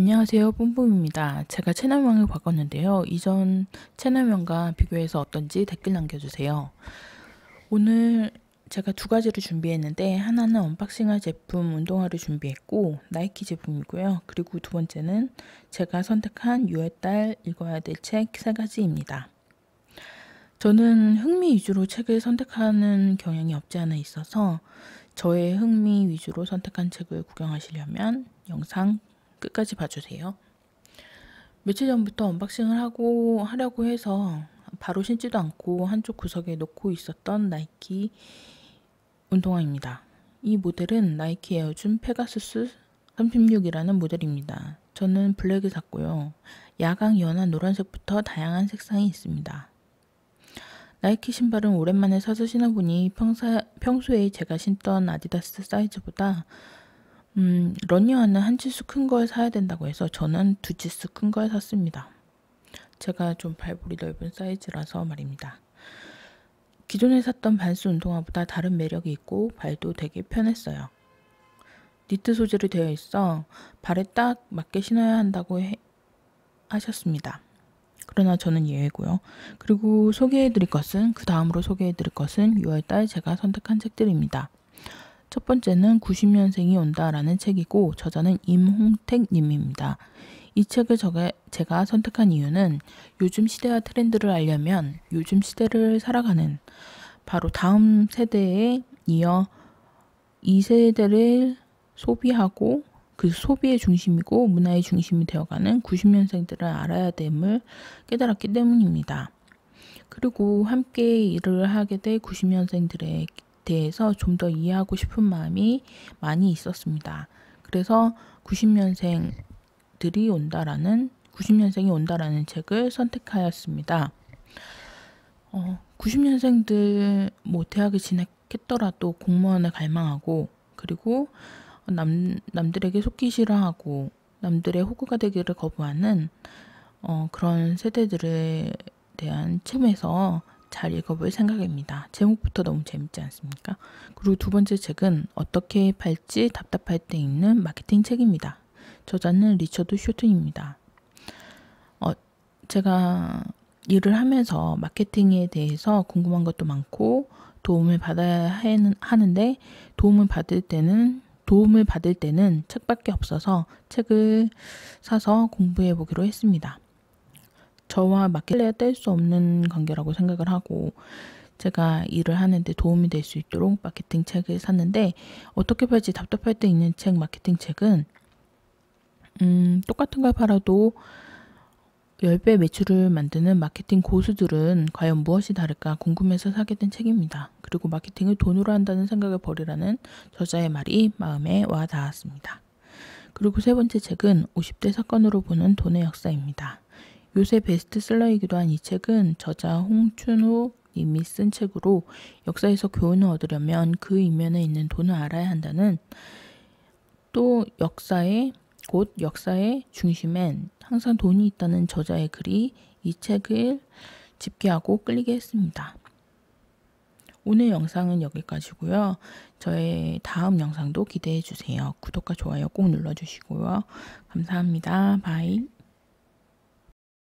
안녕하세요 뿜뿜입니다. 제가 채널명을 바꿨는데요. 이전 채널명과 비교해서 어떤지 댓글 남겨주세요. 오늘 제가 두 가지를 준비했는데 하나는 언박싱할 제품 운동화를 준비했고 나이키 제품이고요. 그리고 두 번째는 제가 선택한 6월달 읽어야 될 책 세 가지입니다. 저는 흥미 위주로 책을 선택하는 경향이 없지 않아 있어서 저의 흥미 위주로 선택한 책을 구경하시려면 영상 끝까지 봐주세요. 며칠 전부터 unboxing을 하고 하려고 해서 바로 신지도 않고 한쪽 구석에 놓고 있었던 나이키 운동화입니다. 이 모델은 나이키 Air Zoom Pegasus 36이라는 모델입니다. 저는 블랙을 샀고요. 야광 연한 노란색부터 다양한 색상이 있습니다. 나이키 신발은 오랜만에 사서 신어보니 평소에 제가 신던 아디다스 사이즈보다 음, 러니어는 한 치수 큰 걸 사야 된다고 해서 저는 두 치수 큰 걸 샀습니다. 제가 좀 발볼이 넓은 사이즈라서 말입니다. 기존에 샀던 반스 운동화보다 다른 매력이 있고 발도 되게 편했어요. 니트 소재로 되어 있어 발에 딱 맞게 신어야 한다고 해, 하셨습니다. 그러나 저는 예외고요. 그리고 소개해드릴 것은 그 다음으로 소개해드릴 것은 6월달 제가 선택한 책들입니다. 첫 번째는 90년생이 온다라는 책이고 저자는 임홍택 님입니다. 이 책을 저가, 제가 선택한 이유는 요즘 시대와 트렌드를 알려면 요즘 시대를 살아가는 바로 다음 세대에 이어 이 세대를 소비하고 그 소비의 중심이고 문화의 중심이 되어가는 90년생들을 알아야 됨을 깨달았기 때문입니다. 그리고 함께 일을 하게 될 90년생들의 대해서 좀 더 이해하고 싶은 마음이 많이 있었습니다. 그래서 90년생들이 온다라는 90년생이 온다라는 책을 선택하였습니다. 어, 90년생들 뭐 대학을 진학했더라도 공무원을 갈망하고 그리고 남, 남들에게 속기 싫어하고 남들의 호구가 되기를 거부하는 어, 그런 세대들에 대한 책에서 잘 읽어볼 생각입니다. 제목부터 너무 재밌지 않습니까? 그리고 두 번째 책은 어떻게 팔지 답답할 때 읽는 마케팅 책입니다. 저자는 리처드 쇼튼입니다. 어, 제가 일을 하면서 마케팅에 대해서 궁금한 것도 많고 도움을 받아야 하는데 도움을 받을 때는 도움을 받을 때는 책밖에 없어서 책을 사서 공부해 보기로 했습니다. 저와 맞길래야 뗄수 없는 관계라고 생각을 하고 제가 일을 하는데 도움이 될 수 있도록 마케팅 책을 샀는데 어떻게 팔지 답답할 때 있는 책 마케팅 책은 음, 똑같은 걸 팔아도 10배 매출을 만드는 마케팅 고수들은 과연 무엇이 다를까 궁금해서 사게 된 책입니다. 그리고 마케팅을 돈으로 한다는 생각을 버리라는 저자의 말이 마음에 와 닿았습니다. 그리고 세 번째 책은 50대 사건으로 보는 돈의 역사입니다. 요새 베스트셀러이기도 한 이 책은 저자 홍춘호 님이 쓴 책으로 역사에서 교훈을 얻으려면 그 이면에 있는 돈을 알아야 한다는 또 역사의 곧 역사의 중심엔 항상 돈이 있다는 저자의 글이 이 책을 집계하고 끌리게 했습니다. 오늘 영상은 여기까지고요. 저의 다음 영상도 기대해 주세요. 구독과 좋아요 꼭 눌러 주시고요. 감사합니다. 바이.